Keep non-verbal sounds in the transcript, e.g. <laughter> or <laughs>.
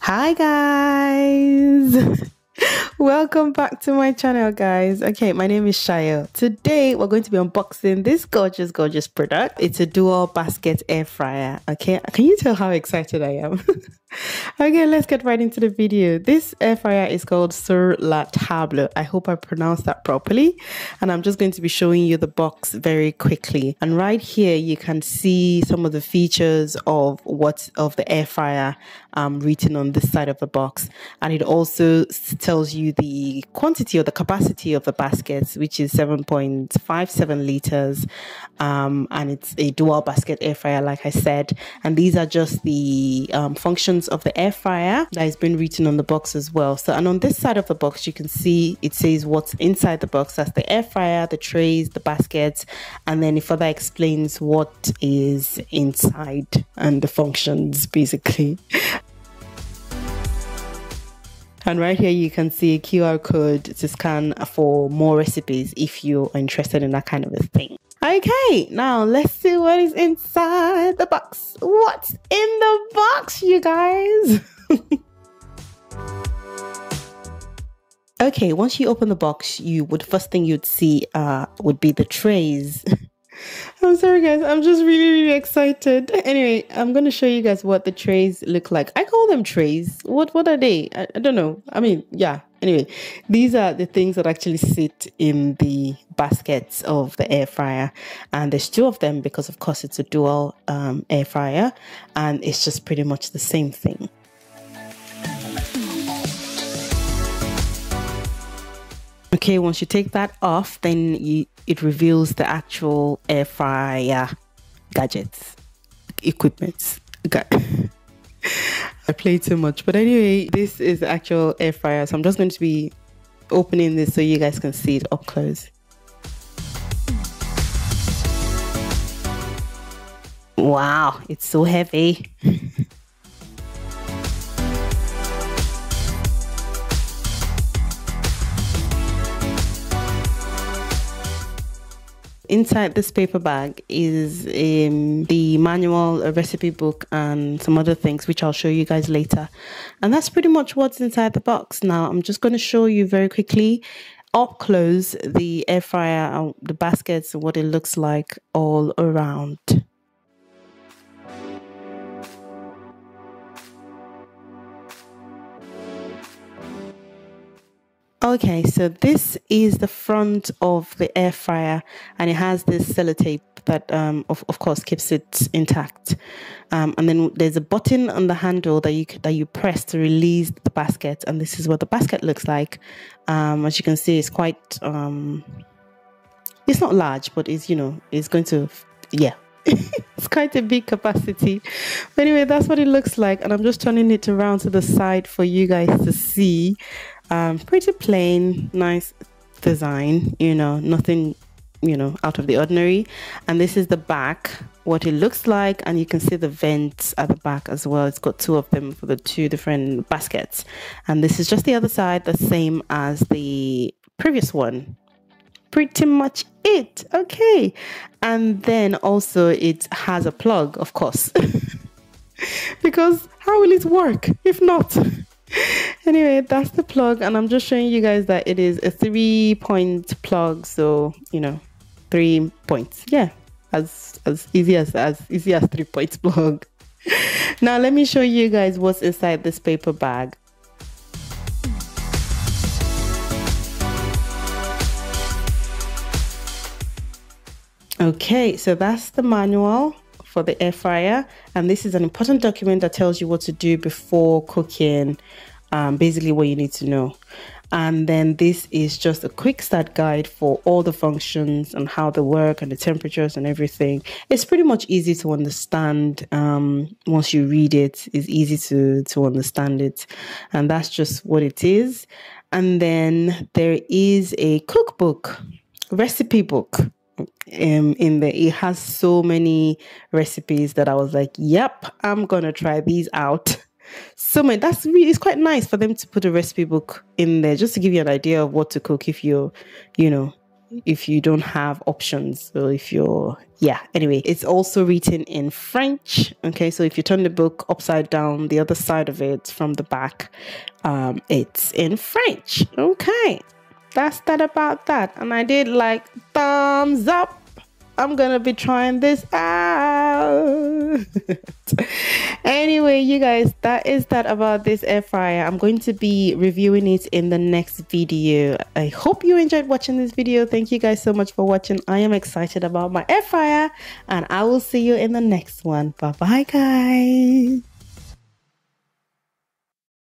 Hi guys! <laughs> Welcome back to my channel guys. Okay, my name is Sayo. Today we're going to be unboxing this gorgeous, gorgeous product. It's a dual basket air fryer. Okay, can you tell how excited I am? <laughs> okay, let's get right into the video. This air fryer is called Sur la Table. I hope I pronounced that properly. And I'm just going to be showing you the box very quickly. And right here, you can see some of the features of what of the air fryer um, written on this side of the box. And it also tells you the quantity or the capacity of the baskets, which is 7.57 liters. Um, and it's a dual basket air fryer, like I said. And these are just the um, functions of the air fryer that has been written on the box as well. So, and on this side of the box, you can see it says what's inside the box. That's the air fryer, the trays, the baskets, and then it further explains what is inside and the functions basically. And right here, you can see a QR code to scan for more recipes if you're interested in that kind of a thing. Okay, now let's see what is inside the box. What's in the box, you guys? <laughs> okay, once you open the box, you would first thing you'd see uh, would be the trays. <laughs> I'm sorry, guys. I'm just really, really excited. Anyway, I'm going to show you guys what the trays look like. I call them trays. What What are they? I, I don't know. I mean, yeah. Anyway, these are the things that actually sit in the baskets of the air fryer, and there's two of them because, of course, it's a dual um, air fryer, and it's just pretty much the same thing. Okay, once you take that off, then you, it reveals the actual air fryer gadgets, equipment. <laughs> I played too much, but anyway, this is the actual air fryer. So I'm just going to be opening this so you guys can see it up close. Wow, it's so heavy. <laughs> inside this paper bag is um, the manual, a recipe book, and some other things, which I'll show you guys later. And that's pretty much what's inside the box. Now, I'm just going to show you very quickly up close the air fryer, the baskets, and what it looks like all around. Okay, so this is the front of the air fryer, and it has this sellotape that, um, of, of course, keeps it intact. Um, and then there's a button on the handle that you that you press to release the basket, and this is what the basket looks like. Um, as you can see, it's quite. Um, it's not large, but it's you know it's going to yeah. <laughs> it's quite a big capacity. But anyway, that's what it looks like, and I'm just turning it around to the side for you guys to see. Um, pretty plain, nice design, you know, nothing, you know, out of the ordinary. And this is the back, what it looks like, and you can see the vents at the back as well. It's got two of them for the two different baskets. And this is just the other side, the same as the previous one. Pretty much it. Okay. And then also it has a plug, of course. <laughs> because how will it work if not? <laughs> anyway, that's the plug, and I'm just showing you guys that it is a three point plug, so you know, three points. Yeah, as as easy as as easy as three points <laughs> plug. now let me show you guys what's inside this paper bag. Okay, so that's the manual for the air fryer. And this is an important document that tells you what to do before cooking, um, basically what you need to know. And then this is just a quick start guide for all the functions and how they work and the temperatures and everything. It's pretty much easy to understand um, once you read it. It's easy to to understand it, and that's just what it is. And then there is a cookbook, recipe book um, in there. It has so many recipes that I was like, yep, I'm gonna try these out. <laughs> So many. That's really it's quite nice for them to put a recipe book in there just to give you an idea of what to cook if you're, you know, if you don't have options or if you're yeah anyway it's also written in french okay so if you turn the book upside down the other side of it from the back um it's in french okay that's that about that and i did like thumbs up I'm gonna be trying this out. <laughs> anyway, you guys, that is that about this air fryer. I'm going to be reviewing it in the next video. I hope you enjoyed watching this video. Thank you guys so much for watching. I am excited about my air fryer, and I will see you in the next one. Bye bye, guys.